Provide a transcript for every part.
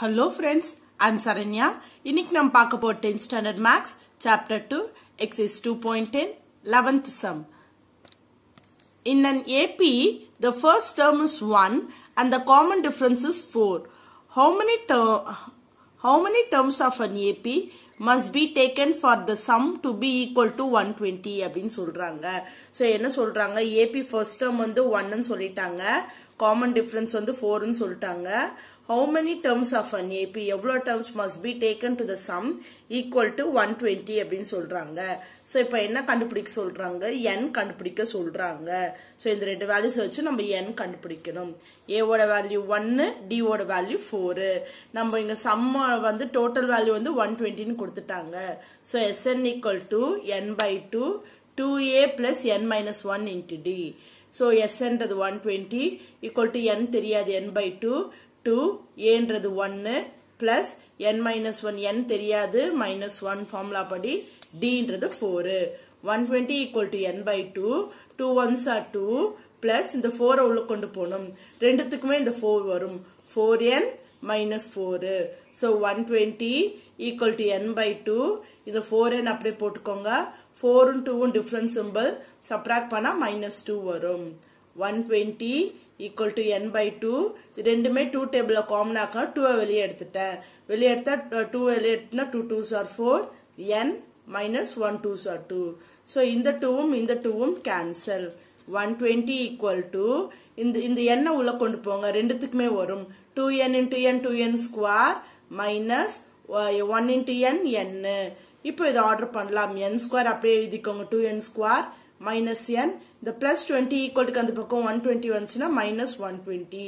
Hello friends I'm Saranya இன்னைக்கு நம்ம பார்க்க போற 10th standard maths chapter 2 exercise 2.10 11th sum. An AP AP, the first term is 1 and the common difference is 4. How many how how many terms of an AP must be taken for the sum to be equal to 120 அப்படின்னு சொல்றாங்க. So என்ன சொல்றாங்க? AB first term வந்து ஒன்னு சொல்லிட்டாங்க. Common difference வந்து ஃபோர்னு சொல்லிட்டாங்க. How many terms of an AP எவ்வளோ terms must be taken to the sum equal to 120 அப்படின்னு சொல்றாங்க. ஸோ இப்போ என்ன கண்டுபிடிக்க சொல்றாங்க? N கண்டுபிடிக்க சொல்றாங்க. ஸோ இந்த ரெண்டு வேல்யூஸ் வச்சு நம்ம n கண்டுபிடிக்கணும். ஏவோட வேல்யூ ஒன்னு டிஓட வேல்யூ ஃபோரு நம்ம இங்க சம்ம வந்து டோட்டல் வேல்யூ வந்து ஒன் டுவெண்ட்டின்னு கொடுத்துட்டாங்க. So S N equal to N by two two A plus N minus one into D so எஸ்ன்றது one twenty equal to N தெரியாது என் பை டூ டூ ஏன்றது ஒன்னு plus N minus one N தெரியாது minus one formula படி டின்றது four one twenty equal to N by two two ones are two plus இந்த ஃபோரை உள்ள கொண்டு போகணும். ரெண்டுத்துக்குமே இந்த ஃபோர் வரும். Four N minus four so one twenty equal to N by two இந்த ஃபோர் என் அப்படியே போட்டுக்கோங்க. ஃபோரும் டூவும் டிஃப்ரெண்ட் சிம்பிள் சப்ராக்ட் பண்ணால் மைனஸ் டூ வரும். One twenty equal to N by two இது ரெண்டுமே டூ டேபிள காமன் ஆக்க டூவை வெளியே எடுத்துட்டேன். வெளியே எடுத்தா டூ வெளியே எடுத்துனா two twos are four N minus one twos are two so இந்த டூவும் இந்த டூவும் cancel one twenty equal to இந்த இந்த எண்ணை உள்ள கொண்டு போங்க. ரெண்டுத்துக்குமே வரும். Two N into N two N square minus one into N என்னு இப்போ இதை ஆர்டர் பண்ணலாம். என் ஸ்கொயர் அப்படியே எழுதிக்கோங்க. Two N square minus N இந்த பிளஸ் டுவெண்ட்டி ஈக்குவல் அந்த பக்கம் ஒன் டுவெண்ட்டி வந்துச்சுன்னா minus one twenty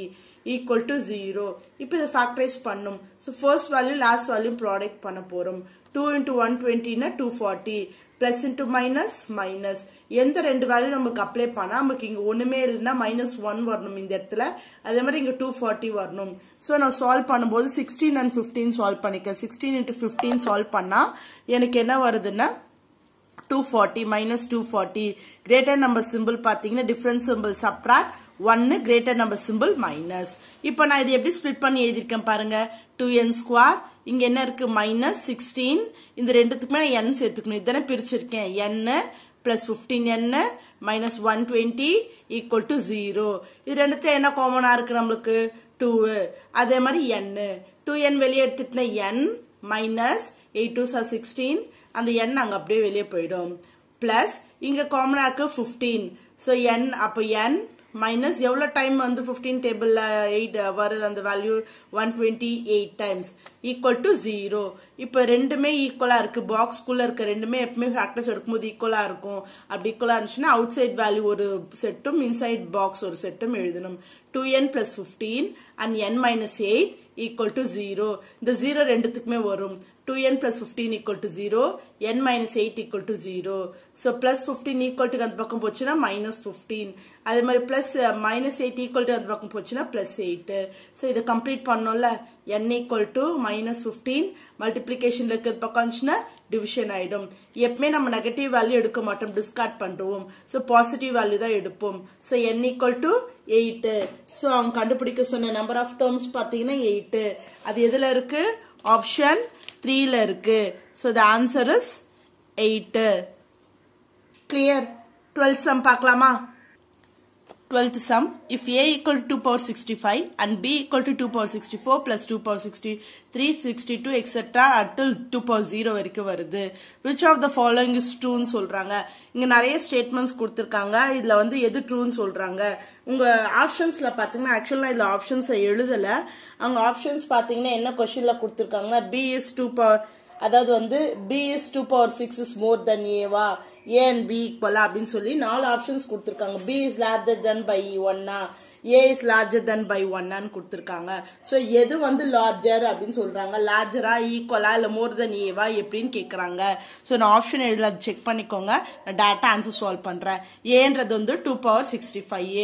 equal to zero இப்போ இதை ஃபேக்டரைஸ் பண்ணும். So first value last value product பண்ண போகிறோம் two into one டுவெண்ட்டினா two forty plus into minus minus எந்த ரெண்டு வேல்யூ நமக்கு அப்ளை பண்ணா நமக்கு இங்க ஒண்ணுமே இல்லைன்னா மைனஸ் ஒன் வரணும் இந்த இடத்துல. அதே மாதிரி இங்க டூ ஃபார்ட்டி வரணும். ஸோ நான் சால்வ் பண்ணும்போது சிக்ஸ்டீன் அண்ட் ஃபிஃப்டீன் சால்வ் பண்ணிக்க. சிக்ஸ்டீன் இன்ட்டு ஃபிஃப்டீன் சால்வ் பண்ணா எனக்கு என்ன வருதுன்னா two forty minus two forty greater number simple பார்த்தீங்கன்னா டிஃபரன்ஸ் சிம்பிள் சப்ராக்ட் ஒன்னு கிரேட்டர் நம்பர் சிம்பிள் மைனஸ் இப்போ நான் இது எப்படி ஸ்பிளிட் பண்ணி எழுதியிருக்கேன் பாருங்க. டூ என் ஸ்கொயர் இங்க என்ன இருக்கு? மைனஸ் சிக்ஸ்டீன் இந்த ரெண்டுத்துக்குமே நான் என் சேர்த்துக்கணும். இதனை பிரிச்சிருக்கேன். N plus fifteen N minus one twenty equal to zero இது ரெண்டுத்துல என்ன காமனா இருக்கு நம்மளுக்கு? டூ அதே மாதிரி என் டூ என் வெளியே எடுத்துட்டுனா N minus eight twos are sixteen அந்த எண் அங்க அப்படியே வெளியே போயிடும். பிளஸ் இங்க காமனா இருக்கு பிப்டீன் ஸோ என் அப்போ என் மைனஸ் எவ்வளவு டைம் வந்து பிப்டீன் டேபிளில் எயிட் வருது அந்த value one twenty eight times equal to zero இப்போ ரெண்டுமே ஈக்குவலா இருக்கு. பாக்ஸ்குள்ளே இருக்க ரெண்டுமே எப்பவுமே ஃபேக்டர்ஸ் எடுக்கும்போது ஈக்குவலா இருக்கும். அப்படி ஈக்குவலா இருந்துச்சுன்னா அவுட் சைட் வேல்யூ ஒரு செட்டும் இன்சைட் பாக்ஸ் ஒரு செட்டும் எழுதணும். Two N plus fifteen and N minus eight equal to zero இந்த ஜீரோ ரெண்டுத்துக்குமே வரும். 2n plus 15 equal to 0, n minus 8 equal to 0. So plus 15 equal to அந்த பக்கம் போச்சுன்னா minus 15. அதே மாதிரி plus uh, minus 8 equal to அந்த பக்கம் போச்சுன்னா plus 8. So இது complete பண்ணோம்ல n equal to minus 15 multiplicationல இருக்கிறது பக்கம் வந்துச்சுன்னா டிவிஷன் ஆயிடும் எப்பவுமே நம்ம negative value எடுக்க மாட்டோம் discard பண்றோம் So, positive வேல்யூ தான் எடுப்போம் so N equal to eight so அவங்க கண்டுபிடிக்க சொன்ன number of terms பார்த்தீங்கன்னா 8. அது எதில இருக்கு option ஆப்ஷன் த்ரீல இருக்கு. So the answer is eight clear twelfth sum பார்க்கலாமா? Twelfth sum if A equal to power sixty five and b equal to two power sixty four plus two power sixty three sixty two etcetera அட்டில் two power zero வரைக்கும் வருது which of the following is சொல்றாங்க. இங்க நிறைய statements கொடுத்துருக்காங்க. இதுல வந்து எது ட்ரூன்னு சொல்றாங்க. உங்க ஆப்ஷன்ஸ்ல பாத்தீங்கன்னா ஆக்சுவலா இதுல ஆப்ஷன்ஸ் எழுதல. அவங்க ஆப்ஷன்ஸ் பாத்தீங்கன்னா என்ன கொஸ்டின்ல கொடுத்துருக்காங்கன்னா b is டூ பவர் அதாவது வந்து B is two power six is more a ஏவா ஏ அண்ட் பி ஈக்குவலா அப்படின்னு சொல்லி நாலு ஆப்ஷன்ஸ் கொடுத்துருக்காங்க. B is larger than by ஒன்னா A is larger then by ஒன்னான்னு கொடுத்துருக்காங்க. ஸோ எது வந்து லார்ஜர் அப்படின்னு சொல்றாங்க? லார்ஜரா ஈக்குவலா இல்ல மோர் தென் ஏவா எப்படின்னு கேட்குறாங்க ஸோ நான் ஆப்ஷன் எழுத செக் பண்ணிக்கோங்க. நான் டேரக்டா ஆன்சர் சால்வ் பண்றேன். ஏன்றது வந்து டூ பவர் சிக்ஸ்டி ஃபைவ்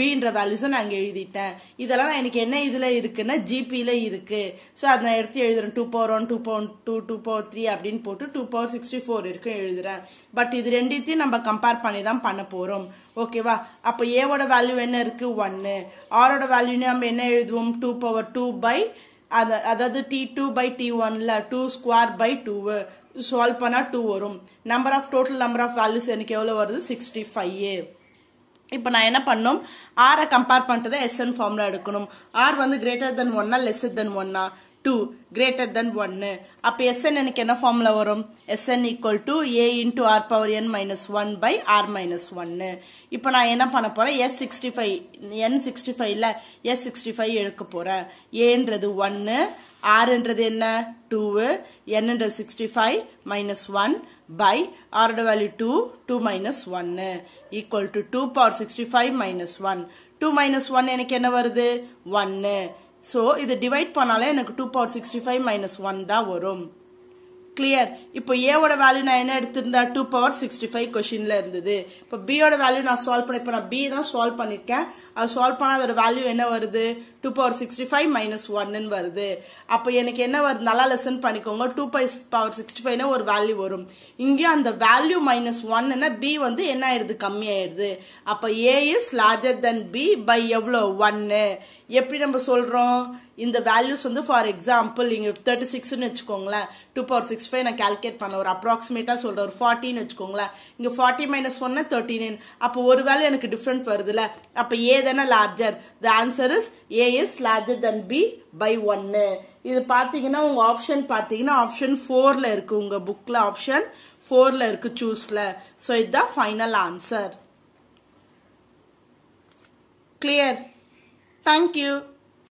பின்ற வேல்யூஸை நான் அங்கே எழுதிட்டேன். இதெல்லாம் எனக்கு என்ன இதுல இருக்குன்னா ஜிபியில இருக்கு. ஸோ அதை நான் எடுத்து எழுதுறேன். Two power one two power two two power three அப்படின்னு போட்டு டூ பவர் சிக்ஸ்டி ஃபோர் இருக்கும் எழுதுறேன். பட் இது ரெண்டுத்தையும் நம்ம கம்பேர் பண்ணி தான் பண்ண போறோம். ஓகேவா அப்போ ஏவோட வேல்யூ என்ன இருக்கு? ஒன்னு ஆரோட வேல்யூ நம்ம என்ன எழுதுவோம்? டூ பவர் டூ பை அது அதாவது டி டூ பை டி ஒன்ல two square by two solve பண்ணா டூ வரும். Number of total number of values எனக்கு எவ்வளோ வருது? சிக்ஸ்டி ஃபைவ் இப்போ நான் என்ன பண்ணும்? ஆரை கம்பேர் பண்ணிட்டு தான் எஸ்என் ஃபார்ம்ல எடுக்கணும். ஆர் வந்து கிரேட்டர் தென் ஒன்னா லெஸ்ஸர் தென் ஒன்னா டூ கிரேட்டர் தென் ஒன்னு அப்போ எஸ்என் எனக்கு என்ன ஃபார்முலா வரும்? S N equal to A into R power N minus one by R minus ஒன்னு இப்போ நான் என்ன பண்ண போறேன்? S sixty five N sixty ஃபைவ்ல எஸ் சிக்ஸ்டி ஃபைவ் எடுக்க போறேன் ஏன்றது ஒன்னு ஆர்ன்றது என்ன? டூவு என்னன்றது sixty five minus one by ஆரோட வேல்யூ டூ டூ மைனஸ் ஒன்னு equal to two power sixty five minus one two minus one எனக்கு என்ன வருது? ஒன்னு ஸோ இது டிவைட் பண்ணாலே எனக்கு two power sixty five minus one தான் வரும். கிளியர் இப்போ ஏவோட வேல்யூ நான் என்ன எடுத்திருந்தா? டூ பவர் சிக்ஸ்டி ஃபைவ் கொஷின்ல இருந்தது. இப்போ பியோட வேல்யூ நான் சால்வ் பண்ண இப்போ நான் பி தான் சால்வ் பண்ணியிருக்கேன் அது சால்வ் பண்ணா அதோட வேல்யூ என்ன வருது? Two power sixty five minus ஒன்னு வருது. அப்போ எனக்கு என்ன வருது? நல்லா லெசன் பண்ணிக்கோங்க. டூ பை பவர் சிக்ஸ்டி ஃபைவ்னா ஒரு வேல்யூ வரும். இங்கேயும் அந்த வேல்யூ மைனஸ் ஒன்னு பி வந்து என்ன ஆயிடுது? கம்மி அப்போ A is larger then B by எவ்வளோ ஒன்னு எப்படி நம்ம சொல்றோம்? இந்த வேல்யூஸ் வந்து ஃபார் எக்ஸாம்பிள் இங்கே தேர்ட்டி சிக்ஸ்னு வச்சுக்கோங்களேன். டூ பவர் சிக்ஸ் ஃபைவ் நான் கால்குலேட் பண்ண ஒரு அப்ராக்சிமேட்டா சொல்றேன் ஒரு ஃபார்ட்டின்னு வச்சுக்கோங்களேன். இங்க ஃபார்ட்டி மைனஸ் ஒன்னு தேர்ட்டி நைன் அப்போ ஒரு வேல்யூ எனக்கு டிஃப்ரெண்ட் வருதுல்ல அப்போ ஏ தானே larger the answer is A is larger then B by ஒன்னு இது பாத்தீங்கன்னா உங்க ஆப்ஷன் பாத்தீங்கன்னா ஆப்ஷன் ஃபோர்ல இருக்கு. உங்க புக்ல ஆப்ஷன் ஃபோர்ல இருக்கு சூஸ்ல ஸோ இதுதான் final answer clear Thank you.